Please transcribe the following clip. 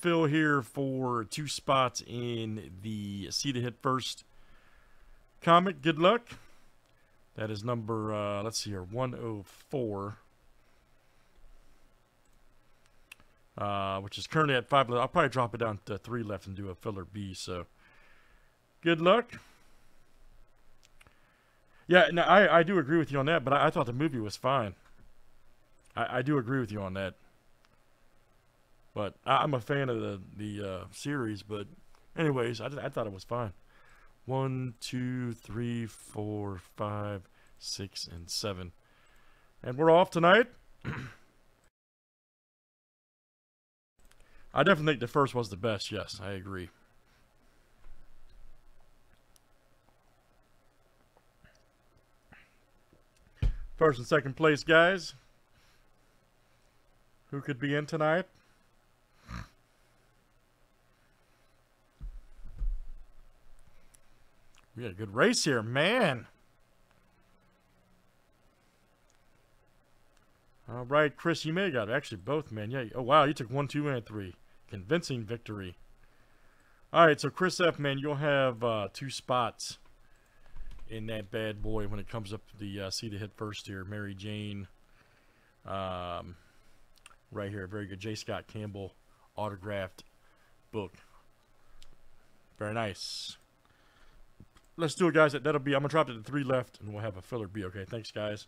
fill here for two spots in the See the Hit First comic. Good luck. That is number, uh, let's see here, 104. Uh, which is currently at five. I'll probably drop it down to three left and do a filler B. So, good luck. Yeah, no, I, I do agree with you on that, but I, I thought the movie was fine. I, I do agree with you on that. But I, am a fan of the the uh, series. But anyways, I, I thought it was fine. One, two, three, four, five, six, and seven. And we're off tonight. I definitely think the first was the best. Yes, I agree. First and second place, guys. Who could be in tonight? We got a good race here, man. All right, Chris, you may have got. Actually, both, man. Yeah. Oh, wow. You took one, two, and three. Convincing victory. All right, so Chris F, man, you'll have uh, two spots in that bad boy when it comes up to the uh, see the hit first here. Mary Jane, um, right here, very good. J. Scott Campbell autographed book. Very nice. Let's do it, guys. That'll be. I'm gonna drop it to three left, and we'll have a filler B. Okay. Thanks, guys.